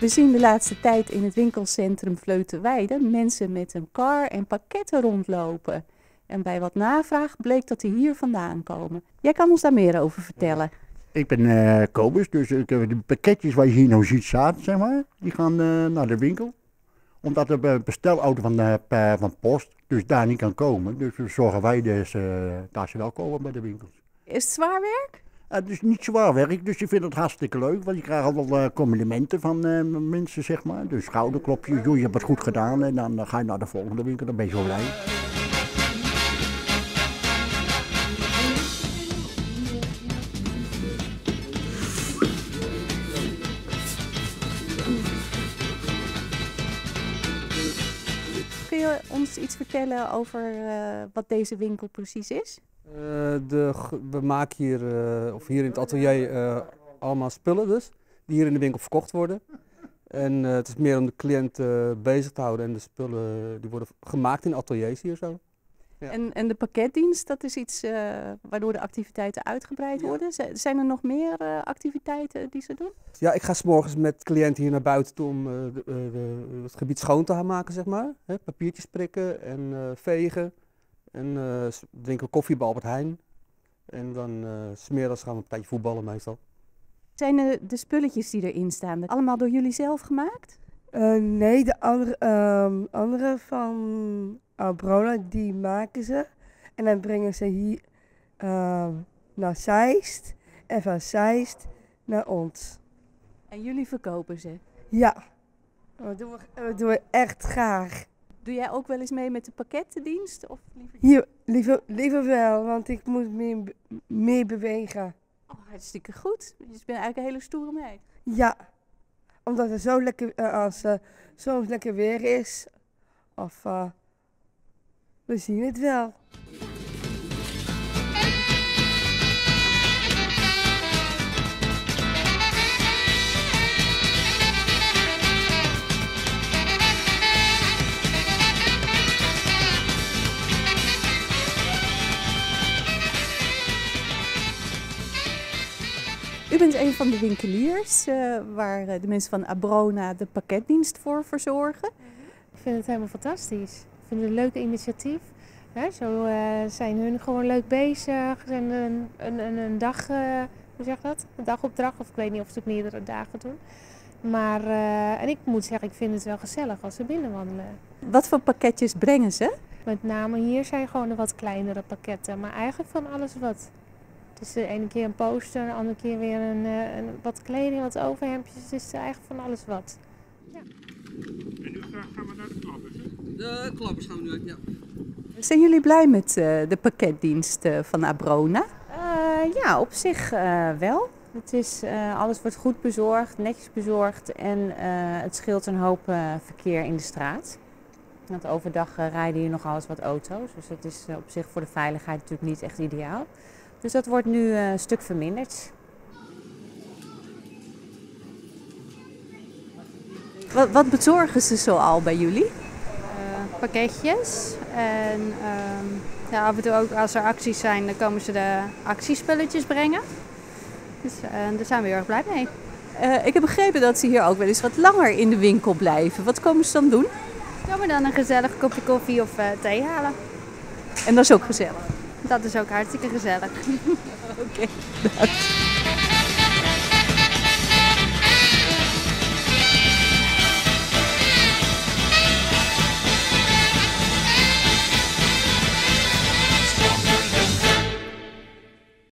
We zien de laatste tijd in het winkelcentrum Vleutenweide mensen met een kar en pakketten rondlopen. En bij wat navraag bleek dat die hier vandaan komen. Jij kan ons daar meer over vertellen. Ik ben uh, Kobus, dus ik, de pakketjes waar je hier nou ziet zaten, zeg maar, die gaan uh, naar de winkel. Omdat de bestelauto van, de, van post dus daar niet kan komen. Dus zorgen wij dus dat ze wel komen bij de winkels. Is het zwaar werk? Het is niet zwaar werk, dus je vindt het hartstikke leuk. Want je krijgt al wel complimenten van mensen, zeg maar. Dus schouderklopjes, joh, je hebt het goed gedaan. En dan ga je naar de volgende winkel, dan ben je zo blij. Kun je ons iets vertellen over uh, wat deze winkel precies is? Uh, de, we maken hier, uh, of hier in het atelier, allemaal spullen dus, die hier in de winkel verkocht worden. En het is meer om de cliënt bezig te houden en de spullen die worden gemaakt in ateliers hier zo. Ja. En, en de pakketdienst, dat is iets uh, waardoor de activiteiten uitgebreid worden. Z zijn er nog meer uh, activiteiten die ze doen? Ja, ik ga s morgens met cliënten hier naar buiten toe om uh, de, de, het gebied schoon te gaan maken, zeg maar. He, papiertjes prikken en vegen. En drinken we koffie bij Albert Heijn. En dan smiddags gaan we een partijtje voetballen meestal. Zijn de, de spulletjes die erin staan allemaal door jullie zelf gemaakt? nee, de andere, ehm, andere van Abrona, die maken ze. En dan brengen ze hier uh, naar Zeist. En van Zeist naar ons. En jullie verkopen ze? Ja. Dat doen we, dat doen we echt graag. Doe jij ook wel eens mee met de pakkettendienst? Of liever... Hier, liever, liever wel, want ik moet meer, meer bewegen. Oh, hartstikke goed. Dus je bent eigenlijk een hele stoere meid. Ja, omdat het zo lekker, uh, als uh, zo lekker weer is. Of uh, we zien het wel. U bent een van de winkeliers uh, waar de mensen van Abrona de pakketdienst voor verzorgen. Ik vind het helemaal fantastisch. Ik vind het een leuk initiatief. Zo uh, zijn hun gewoon leuk bezig. En een, een, een, een dag, uh, hoe zeg dat? Een dagopdracht, of ik weet niet of ze het meerdere dagen doen. Maar, en ik moet zeggen, ik vind het wel gezellig als ze binnenwandelen. Wat voor pakketjes brengen ze? Met name hier zijn gewoon de wat kleinere pakketten, maar eigenlijk van alles wat. Dus de ene keer een poster, de andere keer weer een, een wat kleding, wat overhemdjes. Dus eigenlijk van alles wat. Ja. En nu gaan we naar de klappers, hè? De klappers gaan we nu uit, ja. Zijn jullie blij met uh, de pakketdienst uh, van Abrona? Uh, ja, op zich wel. Het is, alles wordt goed bezorgd, netjes bezorgd en het scheelt een hoop verkeer in de straat. Want overdag rijden hier nog alles wat auto's, dus het is op zich voor de veiligheid natuurlijk niet echt ideaal. Dus dat wordt nu een stuk verminderd. Wat, wat bezorgen ze zo al bij jullie? pakketjes. En um, ja, af en toe ook als er acties zijn, dan komen ze de actiespulletjes brengen. Dus uh, daar zijn we heel erg blij mee. Uh, ik heb begrepen dat ze hier ook wel eens wat langer in de winkel blijven. Wat komen ze dan doen? Komen dan een gezellig kopje koffie of uh, thee halen. En dat is ook gezellig? Dat is ook hartstikke gezellig. Oké.